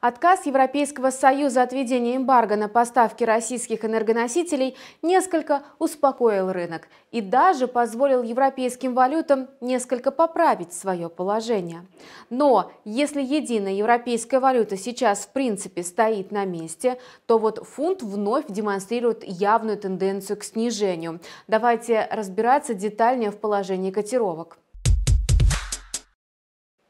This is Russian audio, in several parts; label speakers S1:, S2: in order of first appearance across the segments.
S1: Отказ Европейского Союза от введения эмбарго на поставки российских энергоносителей несколько успокоил рынок и даже позволил европейским валютам несколько поправить свое положение. Но если единая европейская валюта сейчас в принципе стоит на месте, то вот фунт вновь демонстрирует явную тенденцию к снижению. Давайте разбираться детальнее в положении котировок.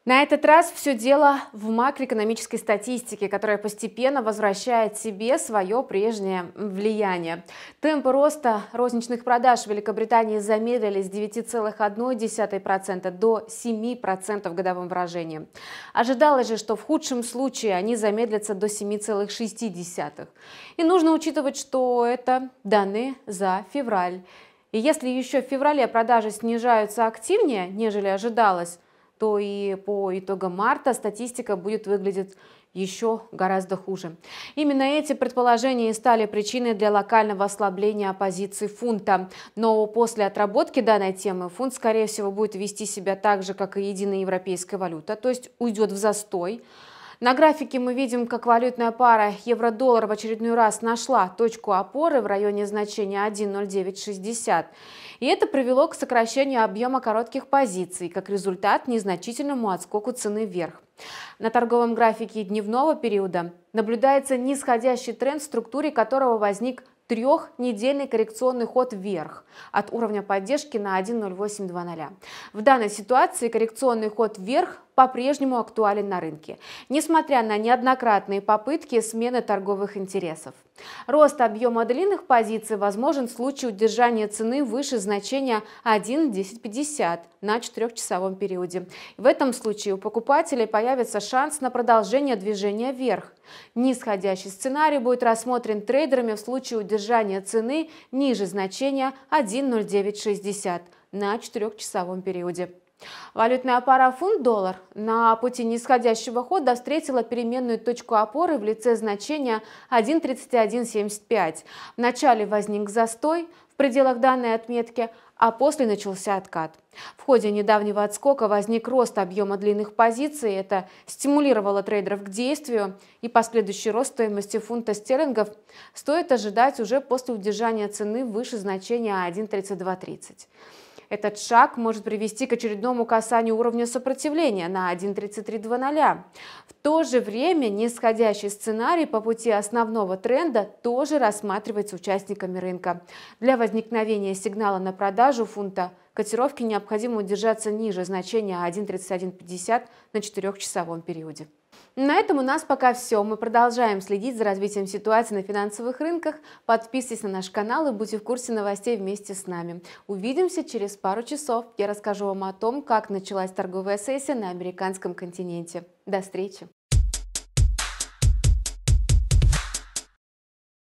S1: На этот раз все дело в макроэкономической статистике, которая постепенно возвращает себе свое прежнее влияние. Темпы роста розничных продаж в Великобритании замедлились с 9,1% до 7% в годовом выражении. Ожидалось же, что в худшем случае они замедлятся до 7,6%. И нужно учитывать, что это данные за февраль. И если еще в феврале продажи снижаются активнее, нежели ожидалось, то и по итогам марта статистика будет выглядеть еще гораздо хуже. Именно эти предположения стали причиной для локального ослабления оппозиции фунта. Но после отработки данной темы фунт, скорее всего, будет вести себя так же, как и единая европейская валюта, то есть уйдет в застой. На графике мы видим, как валютная пара евро-доллар в очередной раз нашла точку опоры в районе значения 1.0960. И это привело к сокращению объема коротких позиций, как результат незначительному отскоку цены вверх. На торговом графике дневного периода наблюдается нисходящий тренд, в структуре которого возник трехнедельный коррекционный ход вверх от уровня поддержки на 1.0820. В данной ситуации коррекционный ход вверх по-прежнему актуален на рынке, несмотря на неоднократные попытки смены торговых интересов. Рост объема длинных позиций возможен в случае удержания цены выше значения 1.1050 на 4-часовом периоде. В этом случае у покупателей появится шанс на продолжение движения вверх. Нисходящий сценарий будет рассмотрен трейдерами в случае удержания цены ниже значения 1.0960 на 4-часовом периоде. Валютная пара фунт-доллар на пути нисходящего хода встретила переменную точку опоры в лице значения 1.3175. Вначале возник застой в пределах данной отметки, а после начался откат. В ходе недавнего отскока возник рост объема длинных позиций, это стимулировало трейдеров к действию, и последующий рост стоимости фунта стерлингов стоит ожидать уже после удержания цены выше значения 1.3230. Этот шаг может привести к очередному касанию уровня сопротивления на 1.3320. В то же время нисходящий сценарий по пути основного тренда тоже рассматривается участниками рынка. Для возникновения сигнала на продажу фунта котировки необходимо удержаться ниже значения 1.3150 на 4-часовом периоде. На этом у нас пока все. Мы продолжаем следить за развитием ситуации на финансовых рынках. Подписывайтесь на наш канал и будьте в курсе новостей вместе с нами. Увидимся через пару часов. Я расскажу вам о том, как началась торговая сессия на американском континенте. До встречи!